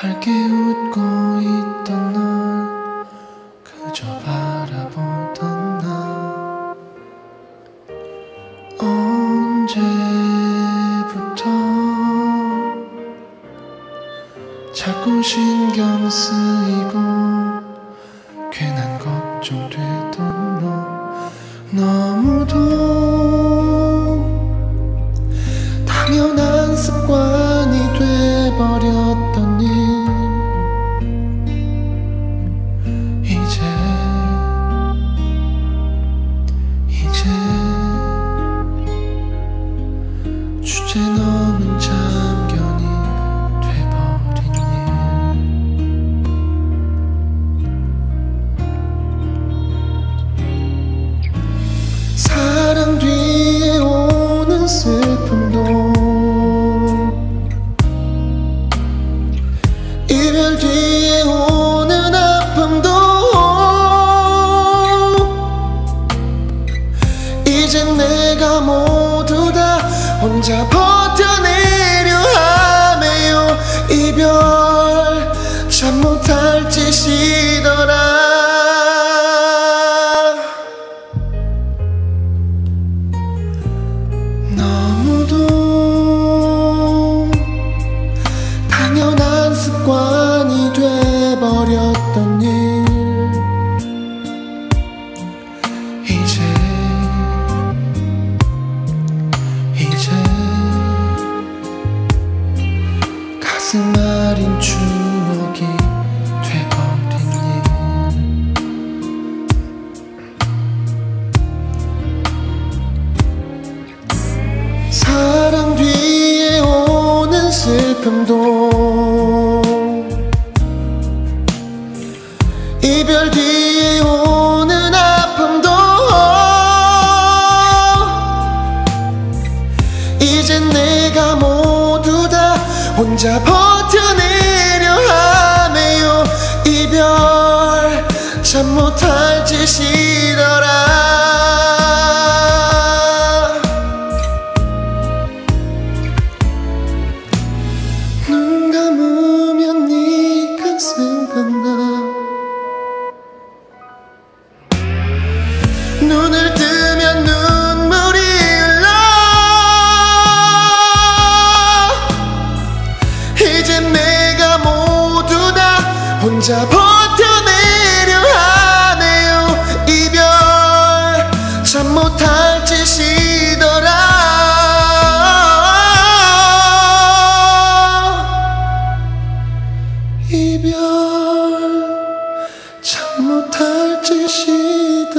밝게 웃고 있던 널 그저 바라보던 나 언제부터 자꾸 신경 쓰이고 괜한 걱정되던 너 너무도 당연한 습관이 돼버려. 주제 넘은 참견이 돼버린 일 사랑 뒤에 오는 슬픔도 이별 뒤에 오는 아픔도 이젠 내가 다 혼자 버텨내려 하네요. 이별 참 못할 짓이더라 아린 추억이 돼버린 일 사랑 뒤에 오는 슬픔도 혼자 버텨내려 하네요. 이별 참 못할 짓이더라. 눈 감으면 네가 생각나 눈을 뜨 혼자 버텨내려 하네요 이별. 참 못할 짓이더라. 이별. 참 못할 짓이더라